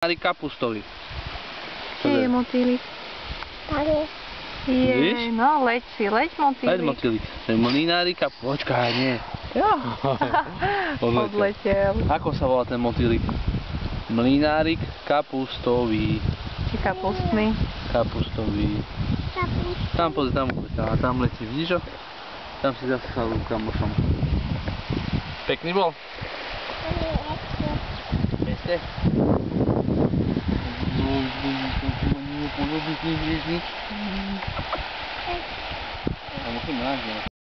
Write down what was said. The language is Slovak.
Mlinári kapustový. Je motýlik? Tady. Je, no leď si, leď motýlik. Leď motýlik. To je mlinári kap... Počkaj, nie. Ja. Odletel. Odletel. Ako sa volá ten motýlik? Mlinárik kapustový. Či kapustný. Kapustový. Kapust. Tam pozri, tam uletá. A tam letí, vidíš ho? Tam si zase sadol kamošom. Pekný bol? Ešte? No, vou vir, vir, vir. É uma né?